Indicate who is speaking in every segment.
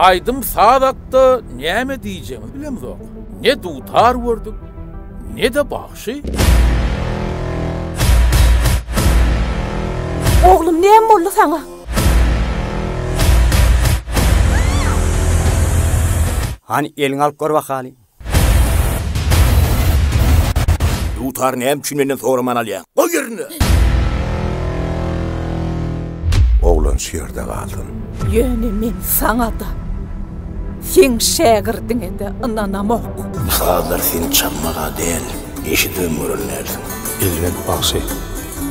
Speaker 1: Aýdym saz hakda näme diýjegimizi bilemzok. Ne dutar gördük, ne-de bagşy.
Speaker 2: Oglum, näme boldy saňa?
Speaker 3: Hany eliňe alyp gör bakaly.
Speaker 4: Dutar näme üçin menden soraman alýaň? Goý ýerine!
Speaker 5: Oglan şu ýerde galsyn.
Speaker 2: Ýöne men saňa-da, seň şägirdiňe-de ynanamok.
Speaker 4: Sazlar seniň çalmaga däl. Eşidibem gören dälsiň.
Speaker 6: Elbet bagşy,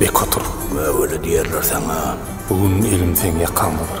Speaker 6: bek otur.
Speaker 4: Öwele diýerler saňa.
Speaker 6: Bu gün elim seň ýakaňdadyr.